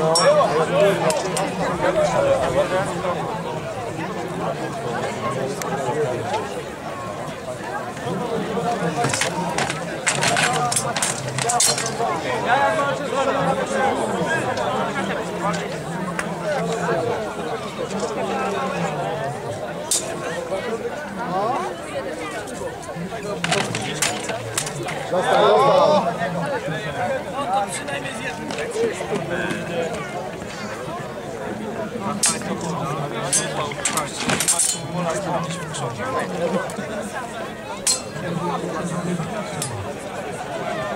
Dostał! Ale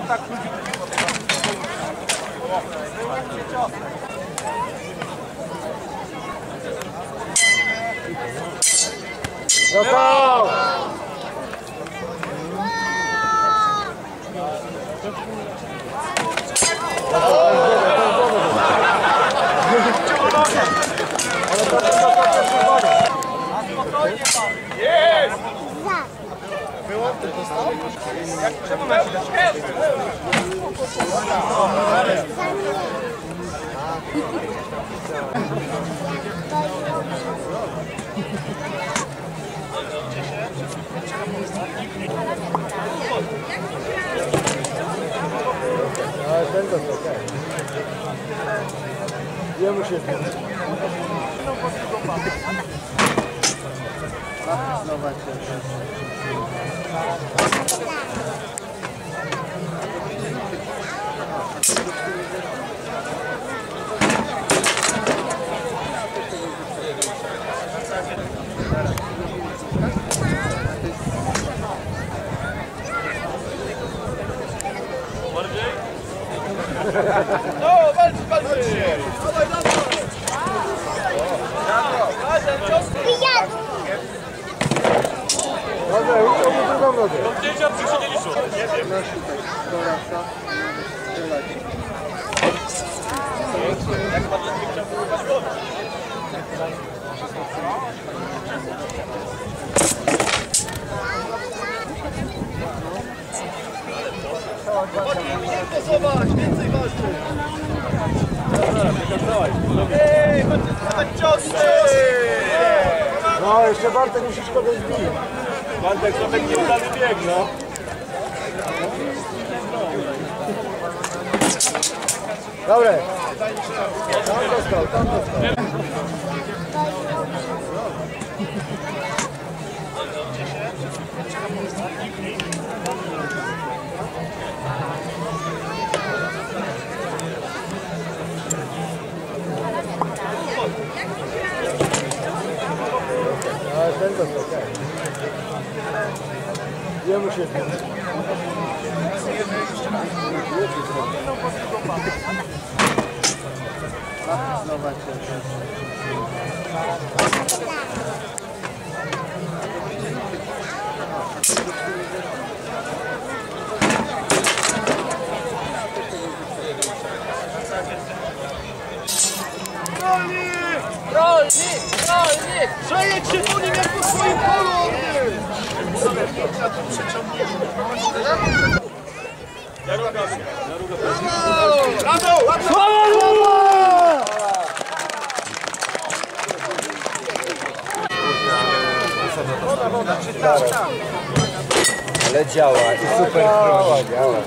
ten dostał, Jemu się zgadza. Ha ha ha. Uciął mu drugą nogę. Zdjęcia przyczynieli szum. No, jeszcze Bartek musisz kogoś bić. Bartek, to taki udany bieg, no. Dobre. Tam dostał, tam dostał. Jemu się zgadza. Przejedź się po nim jak po swoim polu! Ale działa i super Działa, działa.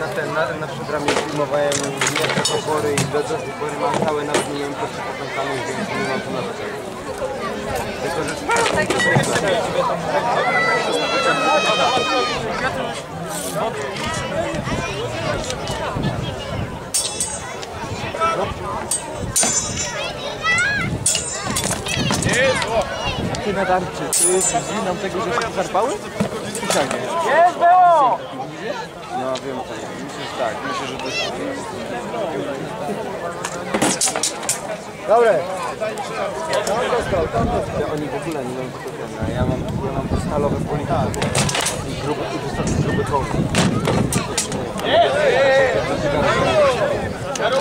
Na, ten, na, na programie filmowałem niektóre pobory i do, do tej pory mam nawet nie wiem po co popękane, więc nie mam to na to. Tylko, że Ty nadarczy, ty jesteś winą tego, że się zarpały? Specjalnie. Jest było! no wiem co, że tak, myślę, że to jest... Dobre. Tam dostał, tam dostał. Ja, oni w ogóle nie mają kupione, ja mam, ja mam stalowe politary i gruby, i wysoki gruby kołki. Brawo!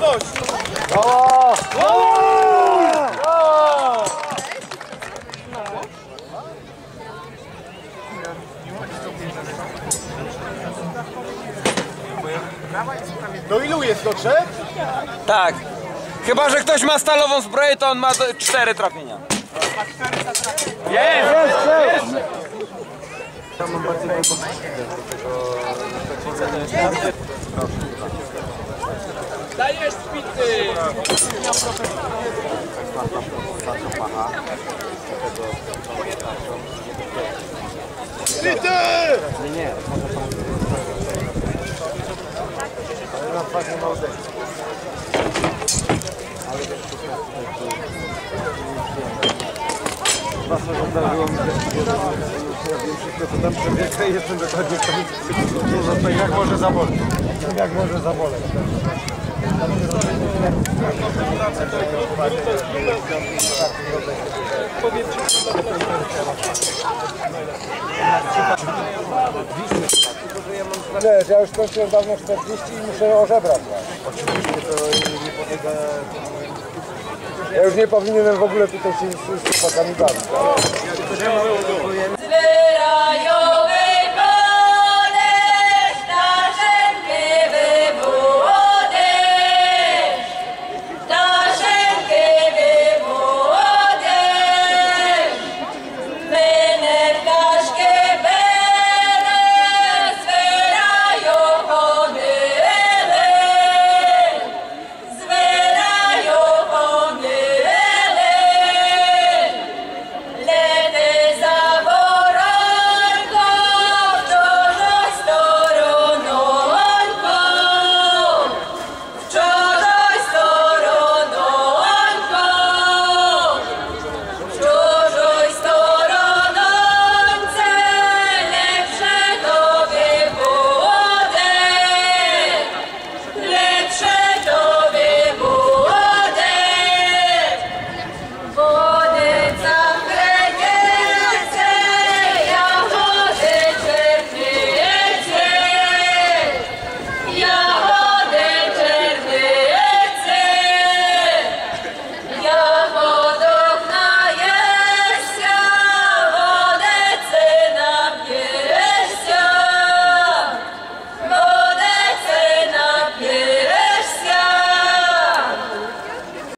Bo ja Do ilu jest do trzech? Tak. Chyba, że ktoś ma stalową zbroję, to on ma do- cztery trafienia. Jest! Tam mam tego, Dajesz spity! Nie, nie, Ale na twarz nie ma odejścia. Zwłaszcza, że zdarzyło mi się, że ja wiem wszystko, co tam przebiega i jestem dokładnie to jak może zaboleć? Jak może zaboleć? Wiesz, ja już skończyłem dawno 40 i muszę ożebrać. oczywiście to nie podlega Ja już nie powinienem w ogóle tutaj się z, chłopakami bawić.